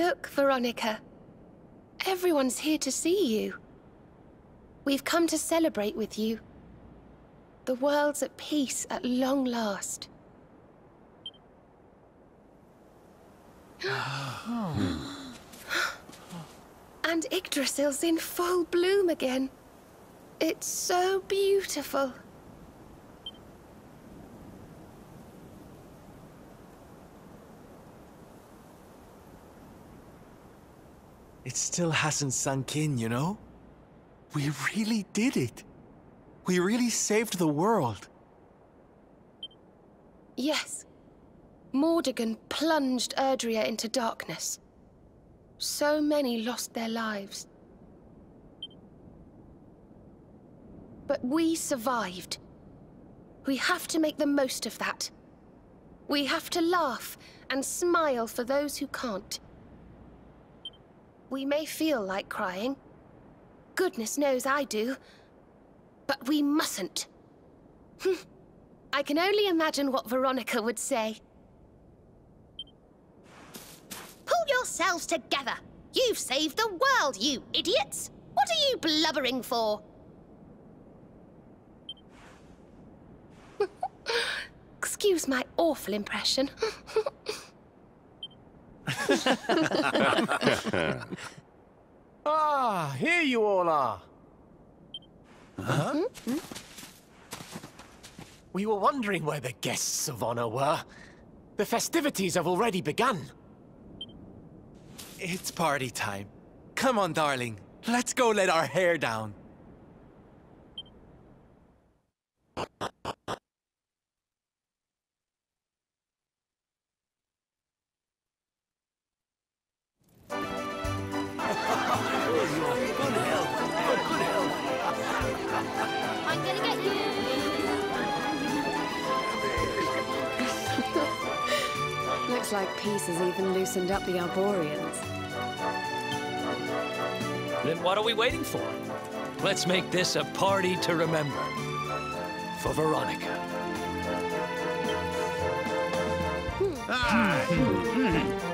Look, Veronica. Everyone's here to see you. We've come to celebrate with you. The world's at peace at long last. and Yggdrasil's in full bloom again. It's so beautiful. It still hasn't sunk in, you know? We really did it. We really saved the world. Yes. Mordegon plunged Erdrea into darkness. So many lost their lives. But we survived. We have to make the most of that. We have to laugh and smile for those who can't. We may feel like crying. Goodness knows I do. But we mustn't. Hmm. I can only imagine what Veronica would say. Pull yourselves together! You've saved the world, you idiots! What are you blubbering for? Excuse my awful impression. ah, here you all are. Huh? Mm -hmm. We were wondering where the guests of honor were. The festivities have already begun. It's party time. Come on, darling. Let's go let our hair down. Looks like peace has even loosened up the Arboreans. Then what are we waiting for? Let's make this a party to remember. For Veronica. Hmm. Ah. hmm. hmm.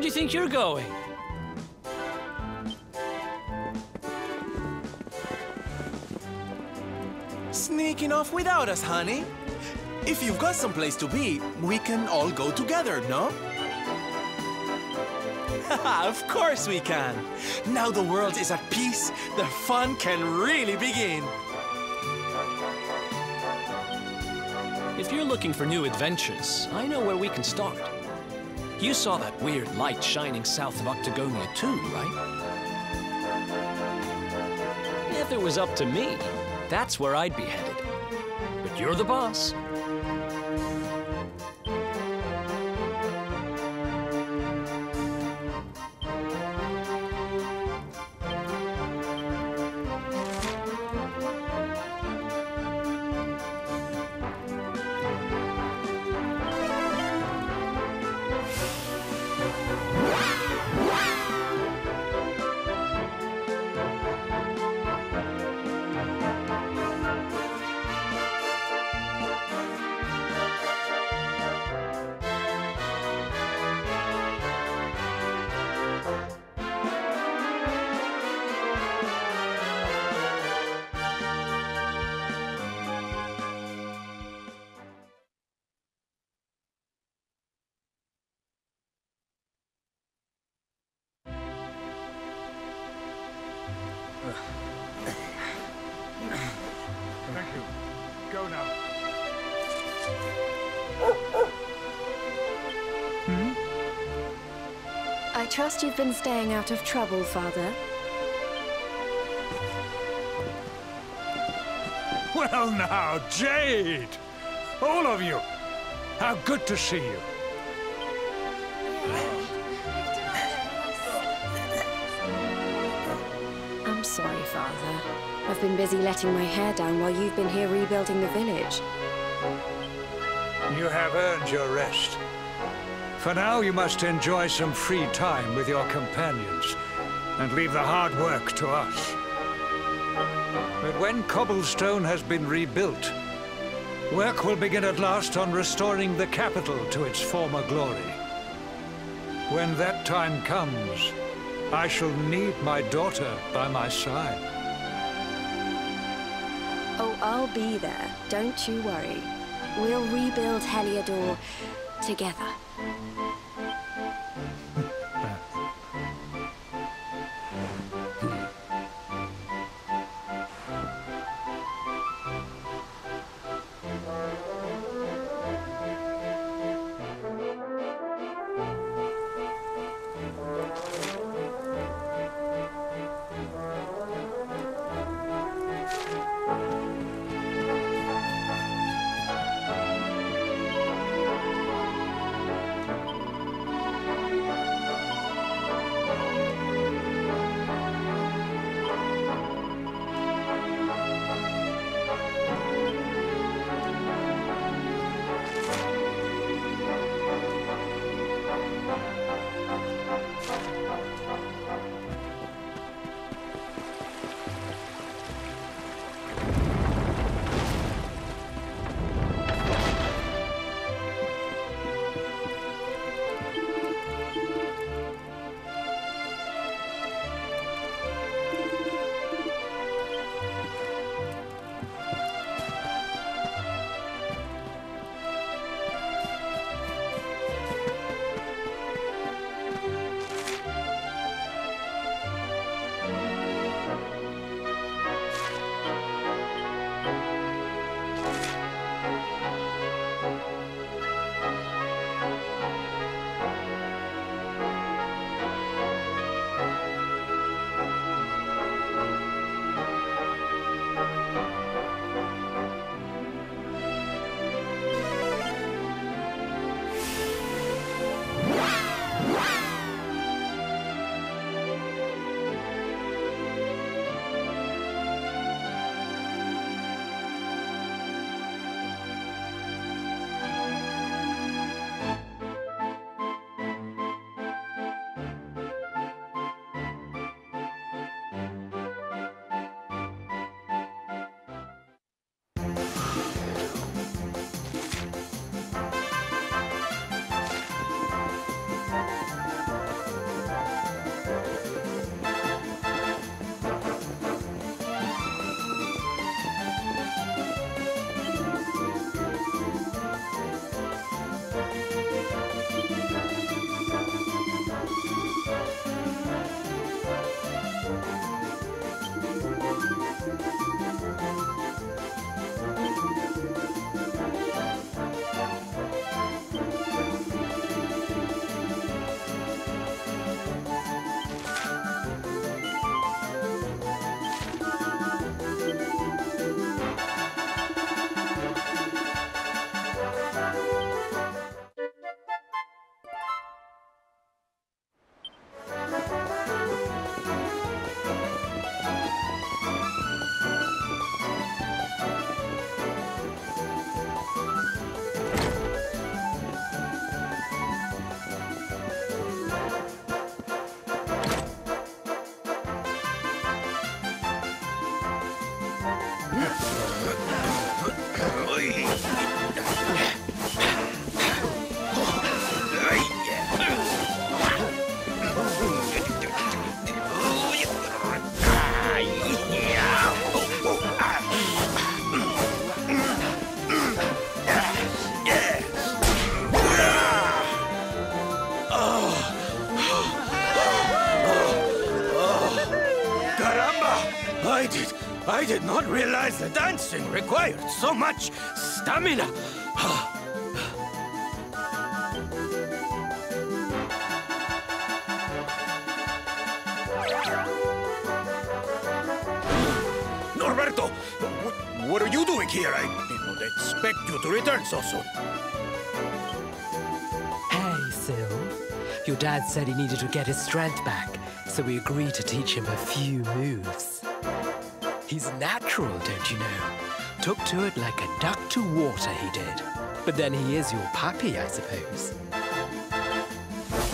Do you think you're going? Sneaking off without us, honey? If you've got someplace to be, we can all go together, no? of course we can. Now the world is at peace, the fun can really begin. If you're looking for new adventures, I know where we can start. You saw that weird light shining south of Octagonia too, right? If it was up to me, that's where I'd be headed. But you're the boss. Trust you've been staying out of trouble, Father. Well now, Jade! All of you! How good to see you. I'm sorry, Father. I've been busy letting my hair down while you've been here rebuilding the village. You have earned your rest. For now, you must enjoy some free time with your companions and leave the hard work to us. But when Cobblestone has been rebuilt, work will begin at last on restoring the capital to its former glory. When that time comes, I shall need my daughter by my side. Oh, I'll be there. Don't you worry. We'll rebuild Heliodor together. I did not realize the dancing required so much stamina. Norberto! What are you doing here? I did not expect you to return so soon. Hey, Sil. Your dad said he needed to get his strength back, so we agreed to teach him a few moves. He's natural, don't you know? Took to it like a duck to water, he did. But then he is your puppy, I suppose.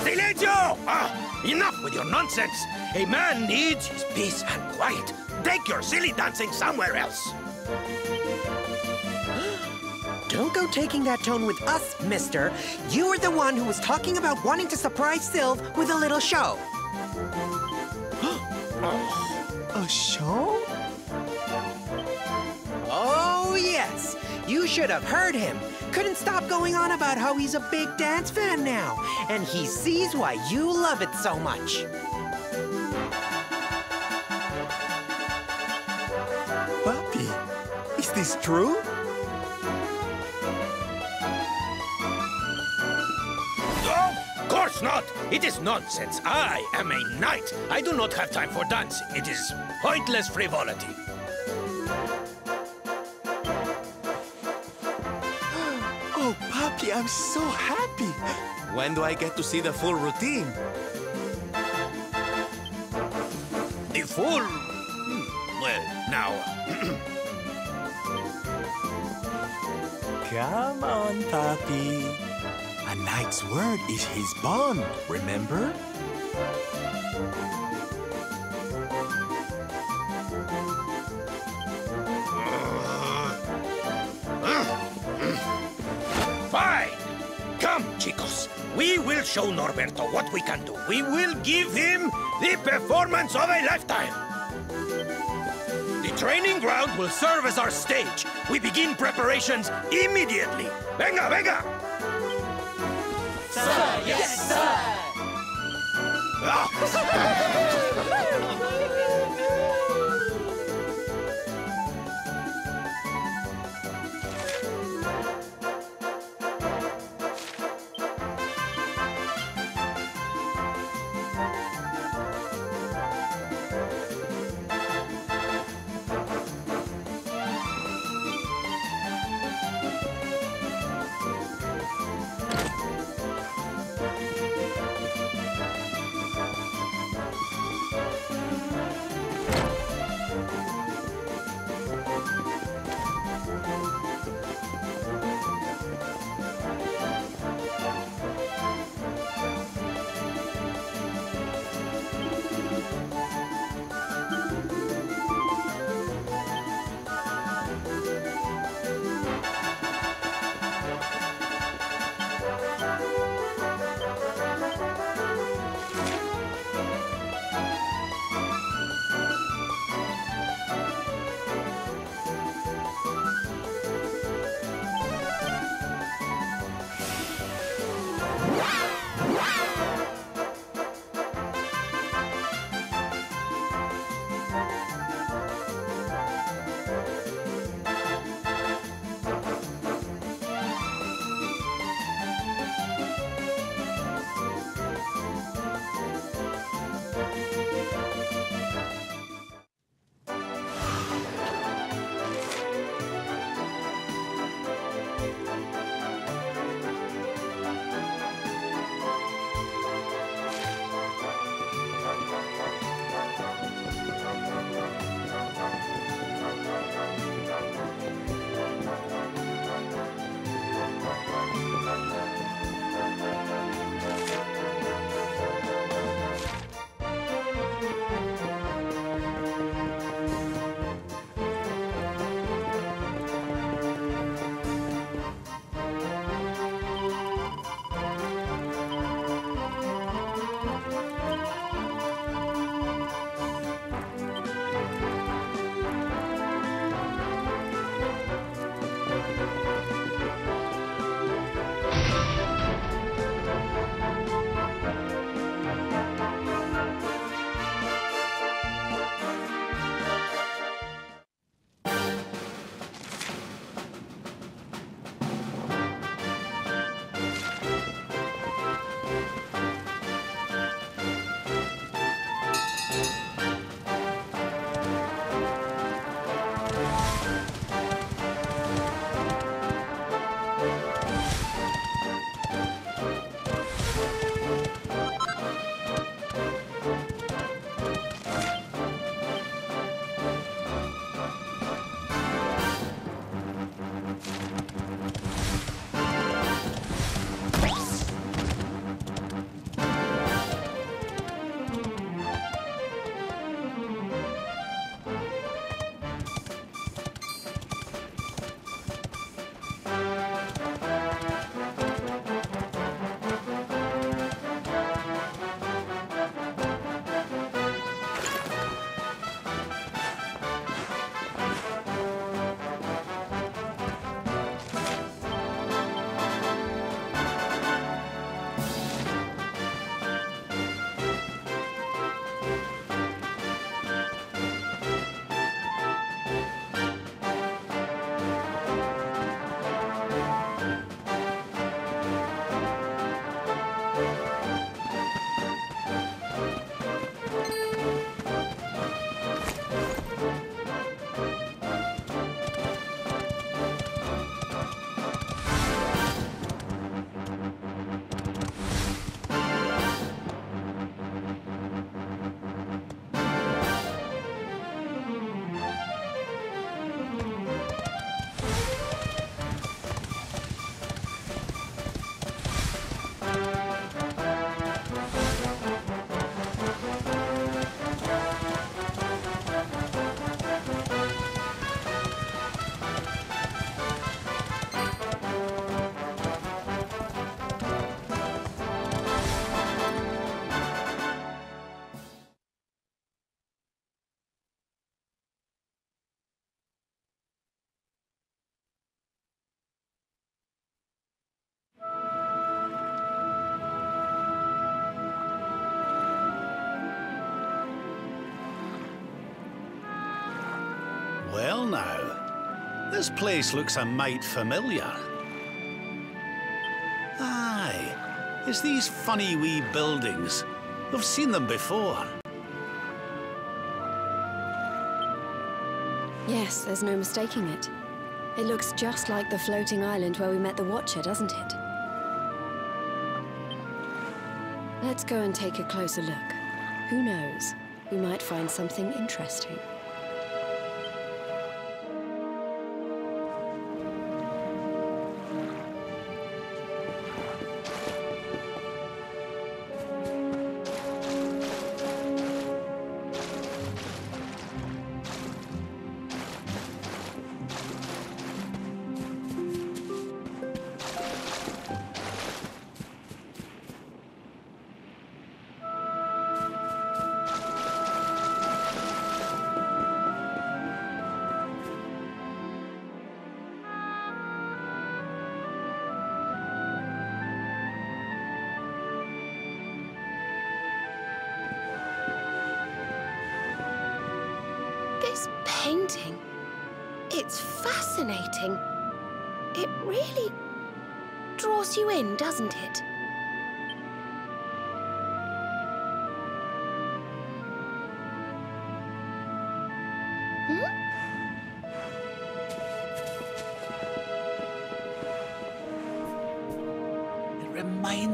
Silencio! Ah, enough with your nonsense! A man needs his peace and quiet. Take your silly dancing somewhere else. Don't go taking that tone with us, mister. You were the one who was talking about wanting to surprise Sylv with a little show. A show? You should have heard him. Couldn't stop going on about how he's a big dance fan now. And he sees why you love it so much. Papi, is this true? Of course not! It is nonsense. I am a knight. I do not have time for dancing. It is pointless frivolity. I'm so happy. When do I get to see the full routine? The full... Hmm, Well, now... Come on, Papi. A knight's word is his bond, remember? Show Norberto what we can do. We will give him the performance of a lifetime. The training ground will serve as our stage. We begin preparations immediately. Venga, venga! Sir, yes, sir! Ah! Well now, this place looks a mite familiar. Aye, it's these funny wee buildings. We've seen them before. Yes, there's no mistaking it. It looks just like the floating island where we met the Watcher, doesn't it? Let's go and take a closer look. Who knows? We might find something interesting.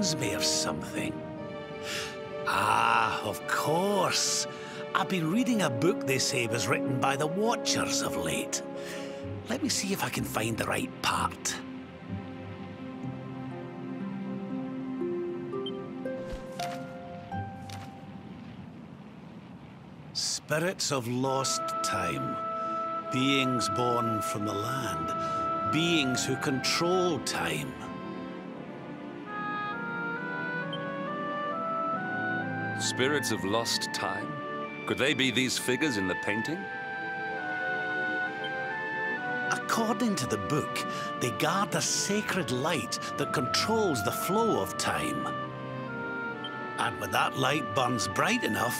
Reminds me of something. Ah, of course. I've been reading a book they say was written by the Watchers of late. Let me see if I can find the right part. Spirits of lost time. Beings born from the land. Beings who control time. Spirits of lost time? Could they be these figures in the painting? According to the book, they guard a sacred light that controls the flow of time. And when that light burns bright enough,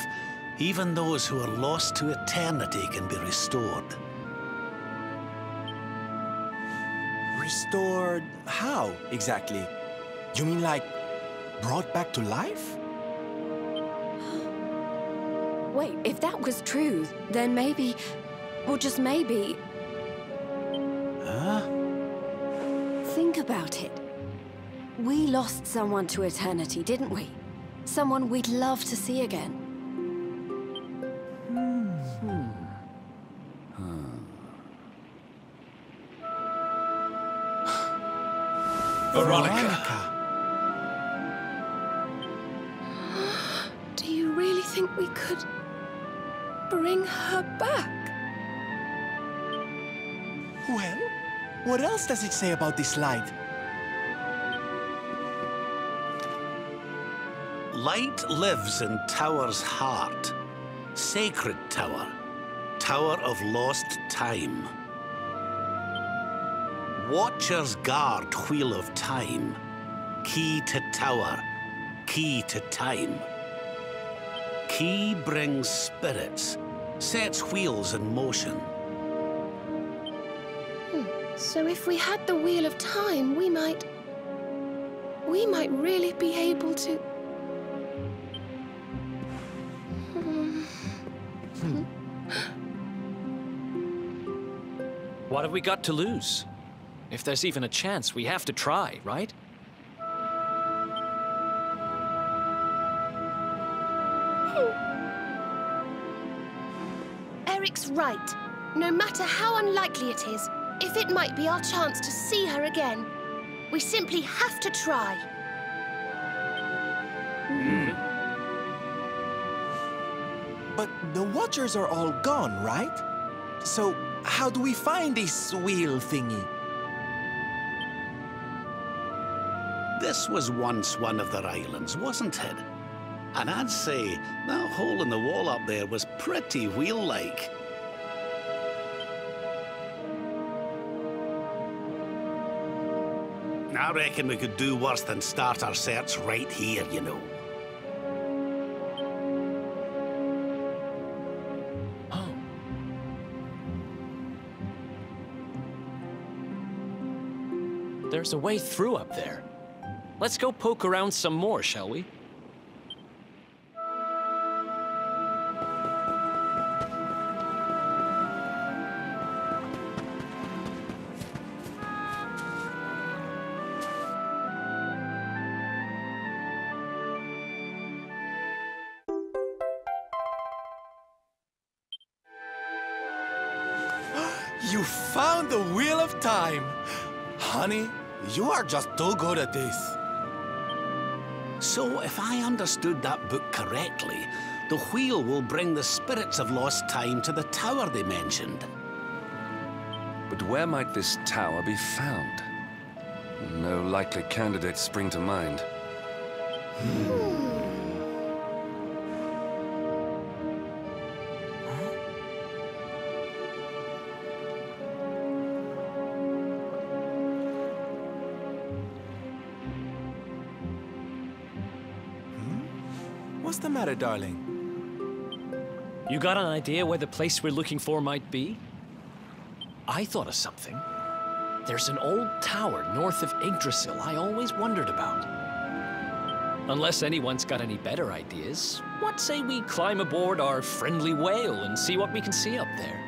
even those who are lost to eternity can be restored. Restored how, exactly? You mean like brought back to life? If that was true, then maybe, or just maybe... Huh? Think about it. We lost someone to eternity, didn't we? Someone we'd love to see again. Hmm. Hmm. Veronica. Well, what else does it say about this light? Light lives in Tower's heart. Sacred Tower. Tower of Lost Time. Watchers guard Wheel of Time. Key to Tower. Key to Time. Key brings spirits. Sets wheels in motion. So if we had the Wheel of Time, we might... We might really be able to... Hmm. What have we got to lose? If there's even a chance, we have to try, right? Hmm. Erik's right. No matter how unlikely it is, if it might be our chance to see her again, we simply have to try. Hmm. But the Watchers are all gone, right? So, how do we find this wheel thingy? This was once one of their islands, wasn't it? And I'd say that hole in the wall up there was pretty wheel-like. I reckon we could do worse than start our search right here, you know. There's a way through up there. Let's go poke around some more, shall we? Time! Honey, you are just too good at this. So, if I understood that book correctly, the wheel will bring the spirits of lost time to the tower they mentioned. But where might this tower be found? No likely candidates spring to mind. What's matter, darling? You got an idea where the place we're looking for might be? I thought of something. There's an old tower north of Yggdrasil I always wondered about. Unless anyone's got any better ideas, what say we climb aboard our friendly whale and see what we can see up there?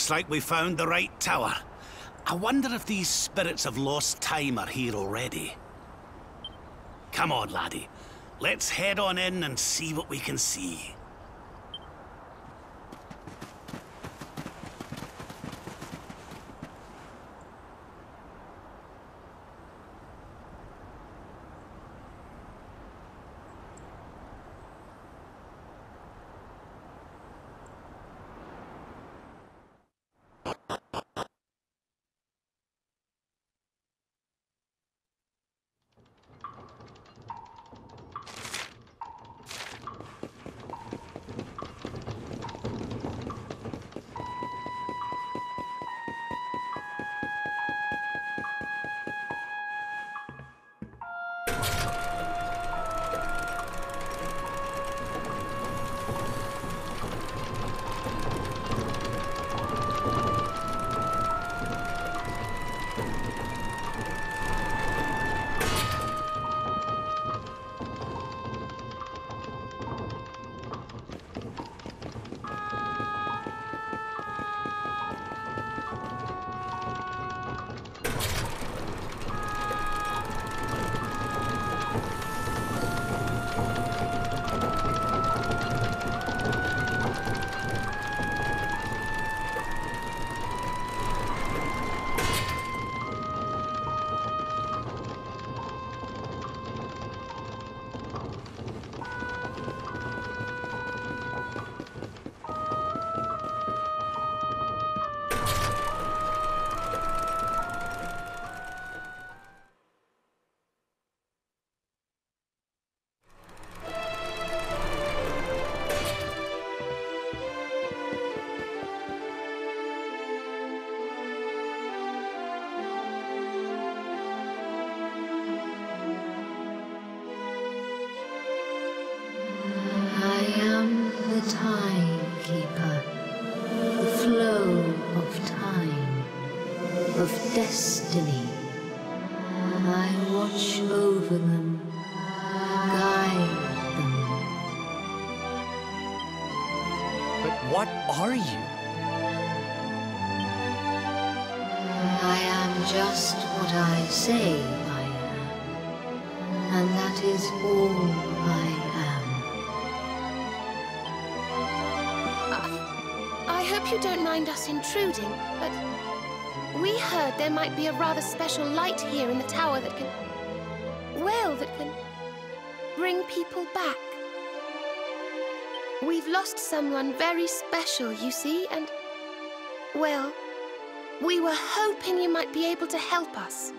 Looks like we found the right tower. I wonder if these spirits of lost time are here already. Come on, laddie. Let's head on in and see what we can see. Don't mind us intruding, but we heard there might be a rather special light here in the tower that can. well, that can bring people back. We've lost someone very special, you see, and. well, we were hoping you might be able to help us.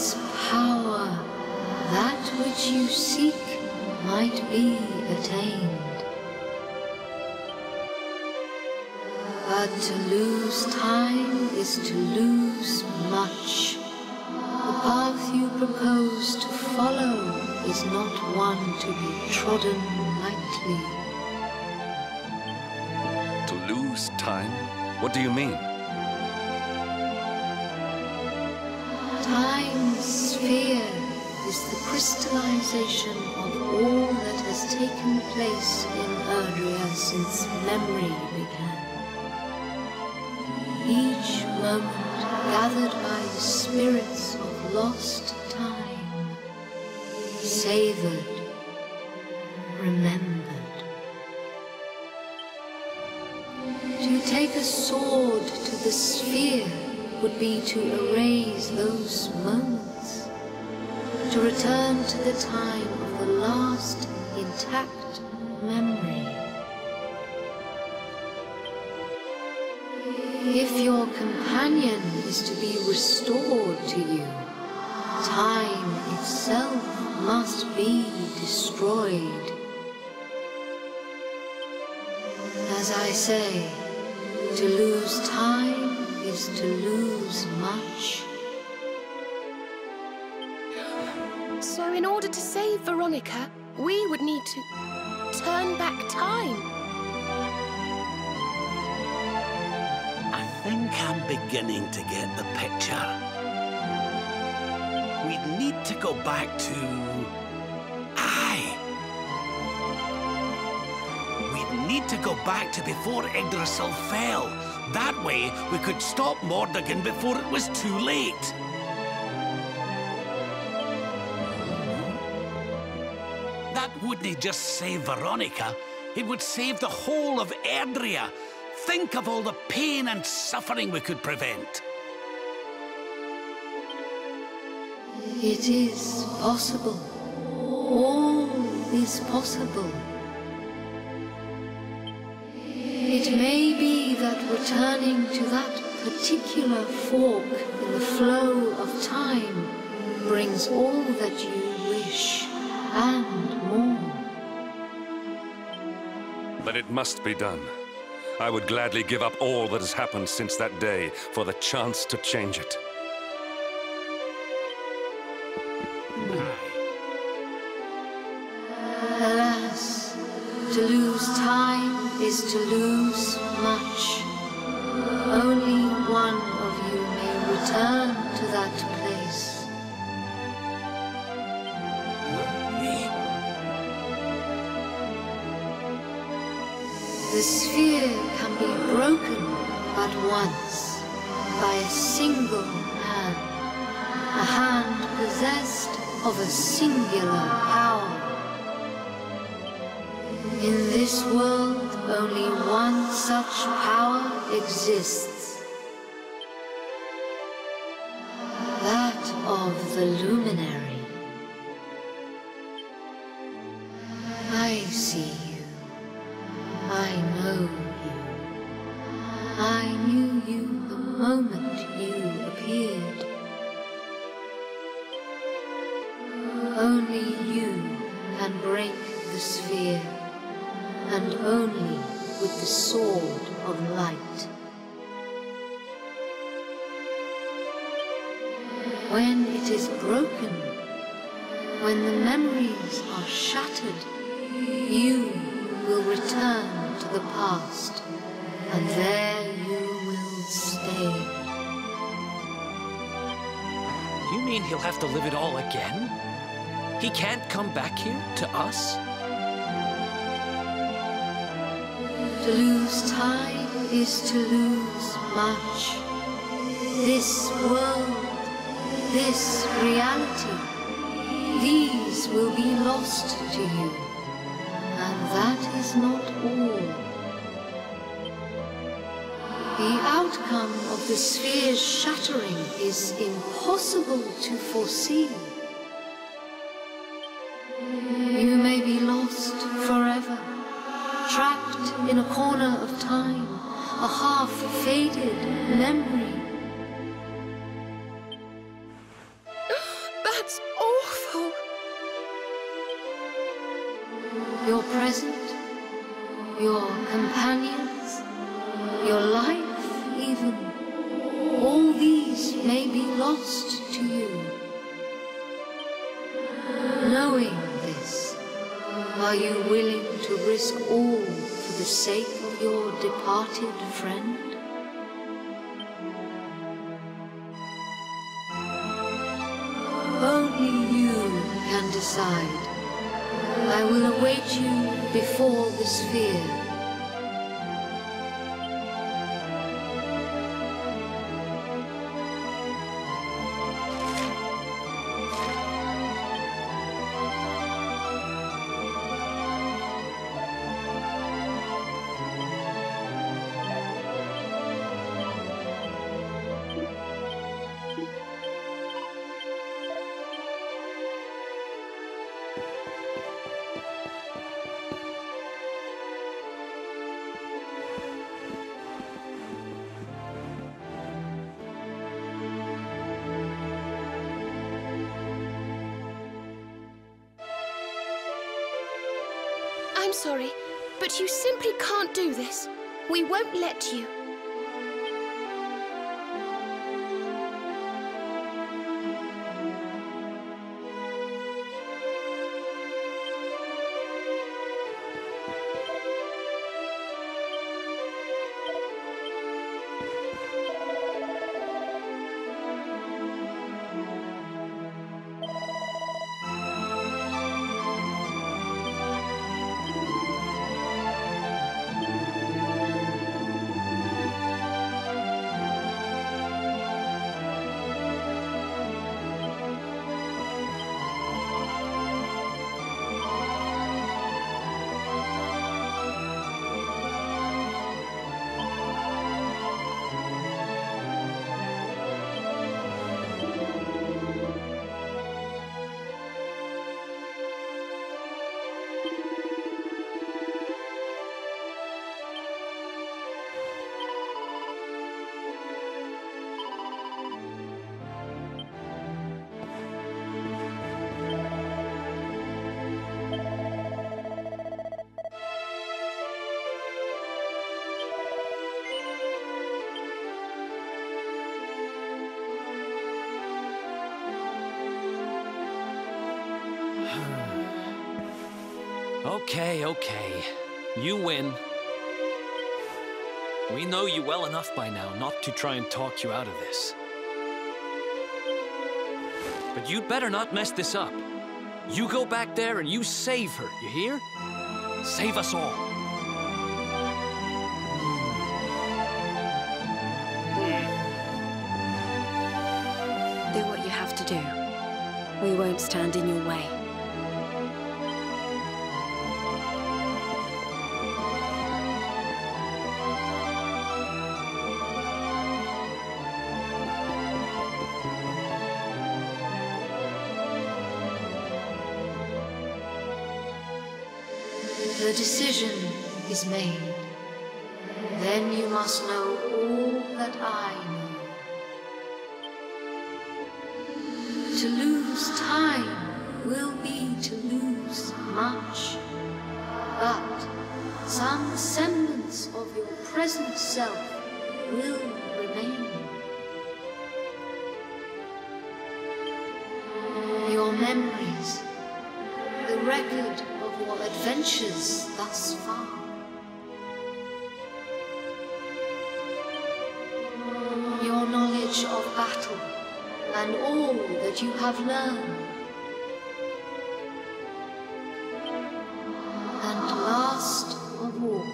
Its power, that which you seek might be attained. But to lose time is to lose much. The path you propose to follow is not one to be trodden lightly. To lose time? What do you mean? Time's sphere is the crystallization of all that has taken place in Erdrea since memory began. Each moment gathered by the spirits of lost time, savored, remembered. To take a sword to the sphere would be to erase time of the last intact memory. If your companion is to be restored to you, time itself must be destroyed. As I say, to lose time is to lose much. In order to save Veronica, we would need to. turn back time. I think I'm beginning to get the picture. We'd need to go back to... Aye. We'd need to go back to before Yggdrasil fell. That way, we could stop Mordegon before it was too late. Wouldn't just save Veronica. It would save the whole of Erdrea. Think of all the pain and suffering we could prevent. It is possible. All is possible. It may be that returning to that particular fork in the flow of time brings all that you wish and But it must be done. I would gladly give up all that has happened since that day for the chance to change it. Alas, to lose time is to lose once by a single hand, a hand possessed of a singular power. In this world, only one such power exists. Knew you the moment you appeared. Only you can break the sphere, and only with the sword of light. When it is broken, when the memories are shattered, you will return to the past, and there mean he'll have to live it all again? He can't come back here to us? To lose time is to lose much. This world, this reality, these will be lost to you. And that is not all. Outcome of the sphere's shattering is impossible to foresee. You may be lost forever, trapped in a corner of time, a half-faded memory. That's awful. Your present, your companions, sake of your departed friend? Only you can decide. I will await you before the sphere. We won't let you. Okay, okay. You win. We know you well enough by now not to try and talk you out of this. But you'd better not mess this up. You go back there and you save her, you hear? Save us all. Then you must know all that I know. To lose time will be to lose much, but some semblance of your present self will remain. Your memories, the record of your adventures thus knowledge of battle and all that you have learned. And last of all,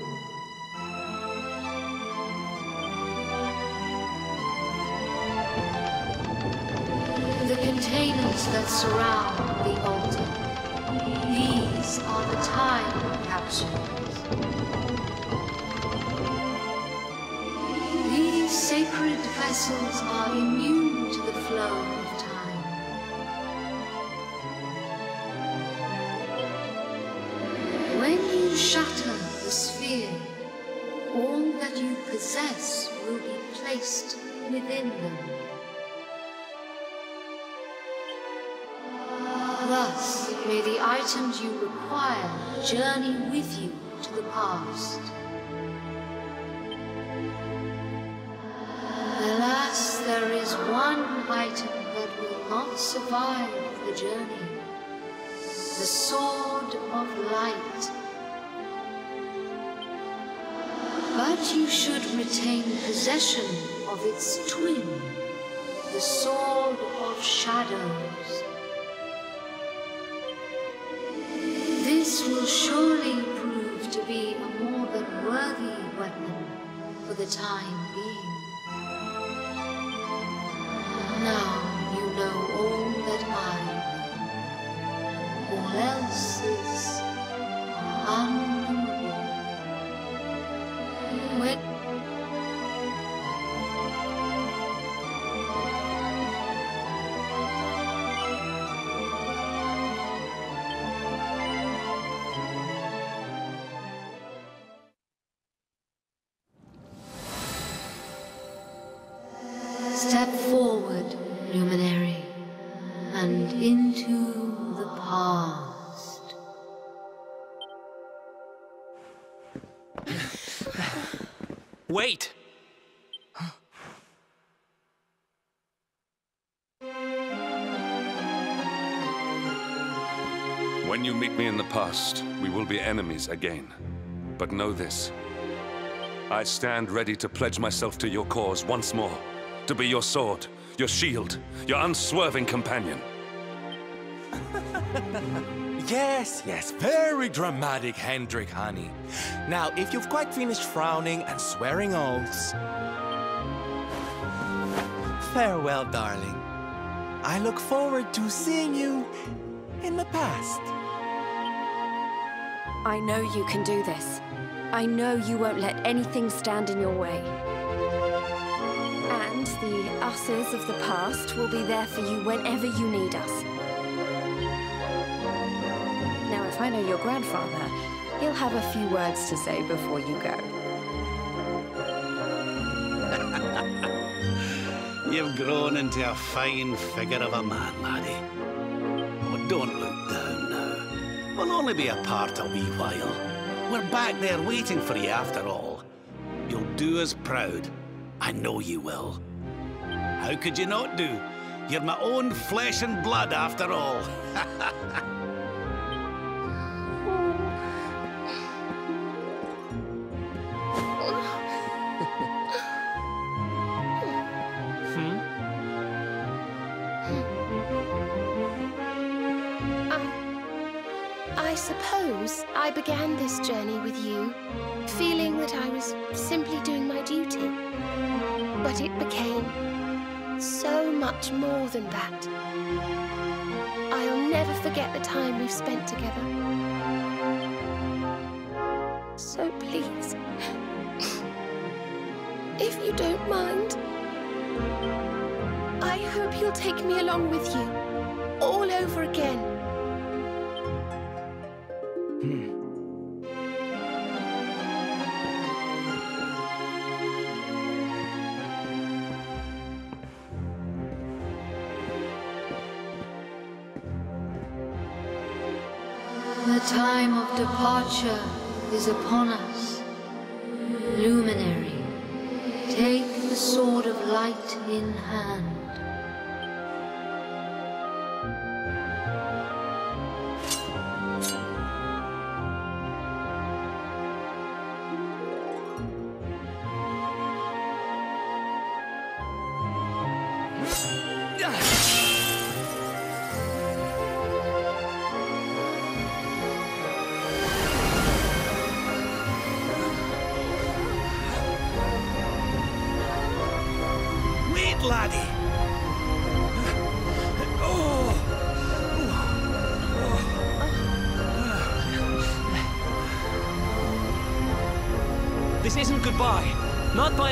the containers that surround the altar. These are the time capsules. Shatter the sphere, all that you possess will be placed within them. Thus, may the items you require journey with you to the past. Alas, there is one item that will not survive the journey. The Sword of Light. You should retain possession of its twin, the Sword of Shadows. This will surely prove to be a more than worthy weapon for the time being. Wait! When you meet me in the past, we will be enemies again. But know this. I stand ready to pledge myself to your cause once more. To be your sword, your shield, your unswerving companion. Yes, yes, very dramatic, Hendrik, honey. Now, if you've quite finished frowning and swearing oaths... Farewell, darling. I look forward to seeing you in the past. I know you can do this. I know you won't let anything stand in your way. And the us's of the past will be there for you whenever you need us. I know your grandfather, he'll have a few words to say before you go. You've grown into a fine figure of a man, laddie. Oh, don't look down now. We'll only be apart a wee while. We're back there waiting for you after all. You'll do us proud. I know you will. How could you not do? You're my own flesh and blood after all. suppose I began this journey with you, feeling that I was simply doing my duty. But it became so much more than that. I'll never forget the time we've spent together. So please, if you don't mind, I hope you'll take me along with you, all over again. Departure is upon us.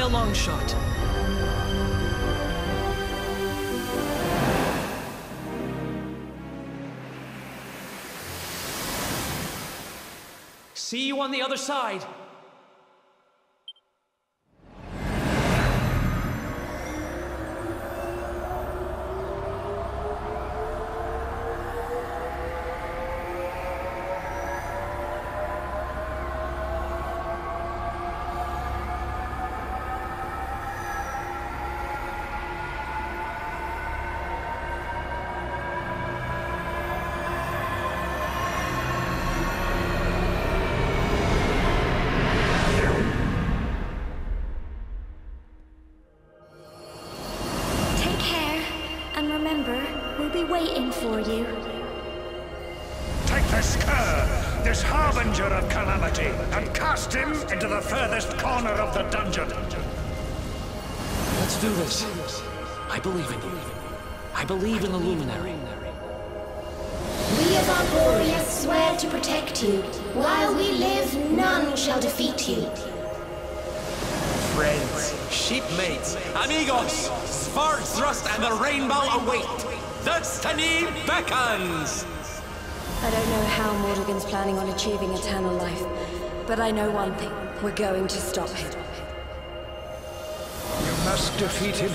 A long shot. See you on the other side. Amigos, Svard thrust and the rainbow await. Destiny beckons. I don't know how Mordegon's planning on achieving eternal life, but I know one thing. We're going to stop him. You must defeat him.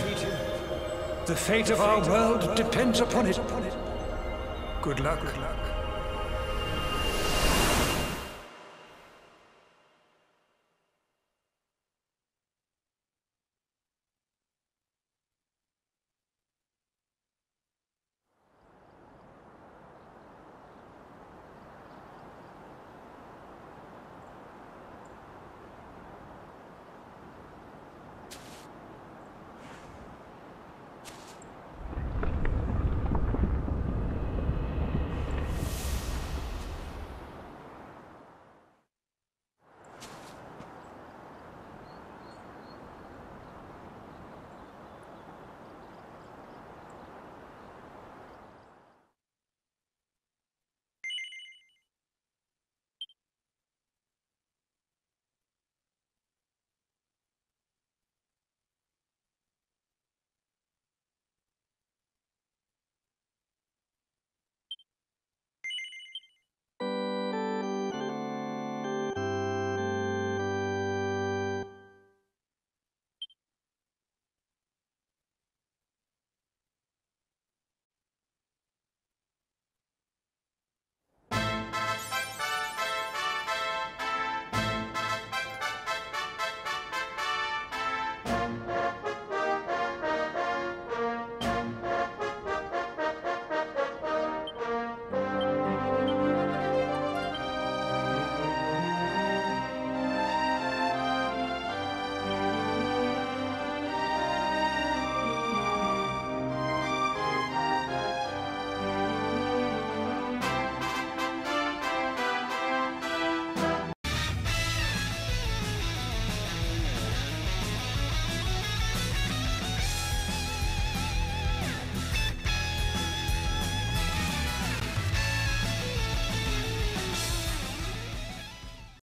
The fate of our world depends upon it. Good luck. Good luck.